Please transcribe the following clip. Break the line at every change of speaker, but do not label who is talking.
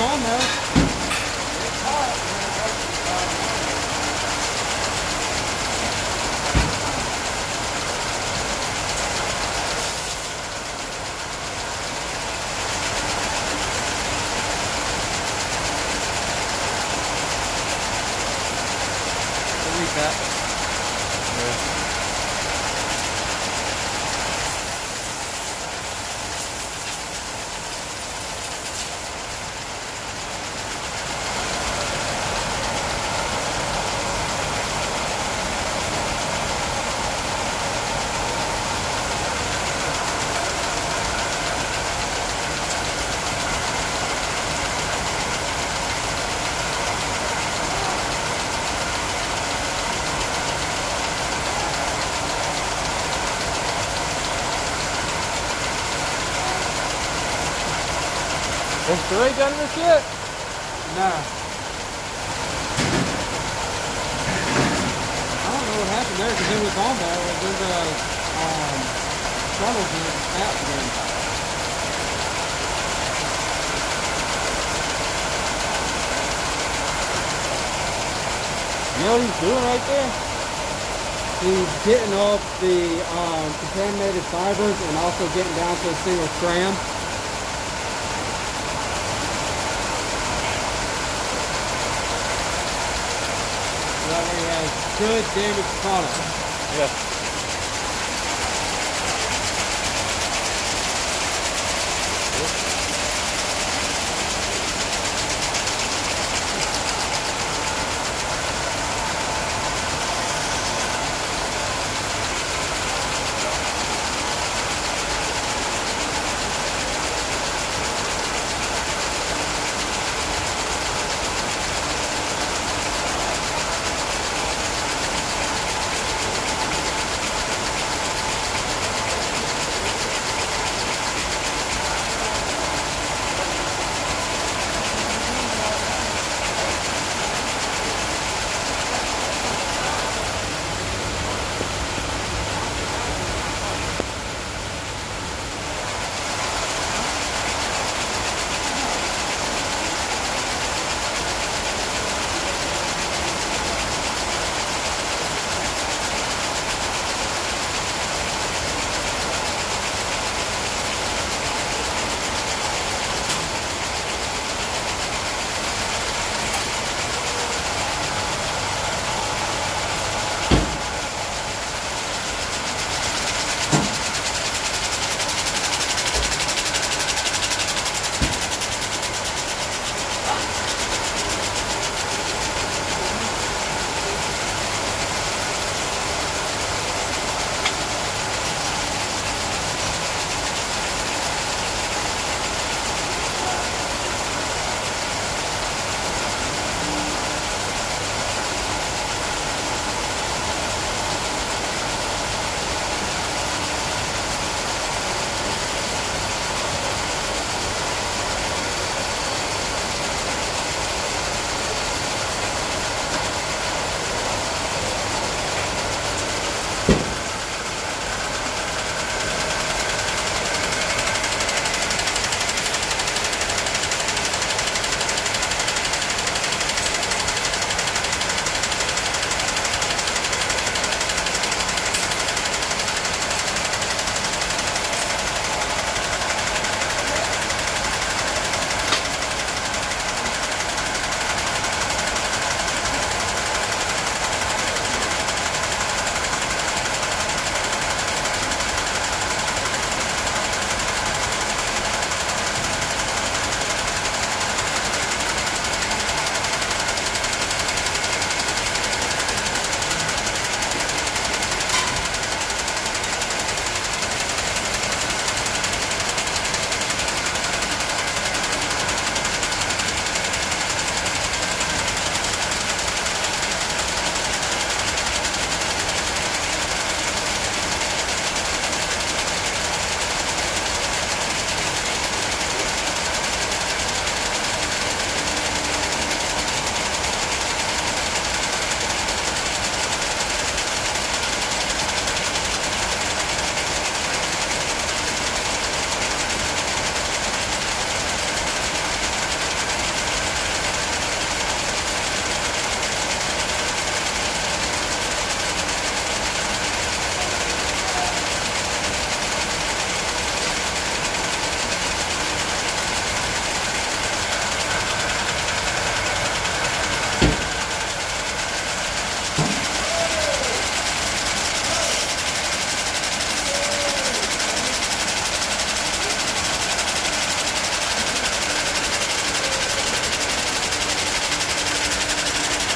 hold
on now. Has Billy done this yet?
No. I don't know what happened there because it was on there. There's a um, funnels in it out again.
You know what he's doing right there?
He's getting off the um, contaminated fibers and also getting down to a single strand. That way he has good damage product.
Yeah.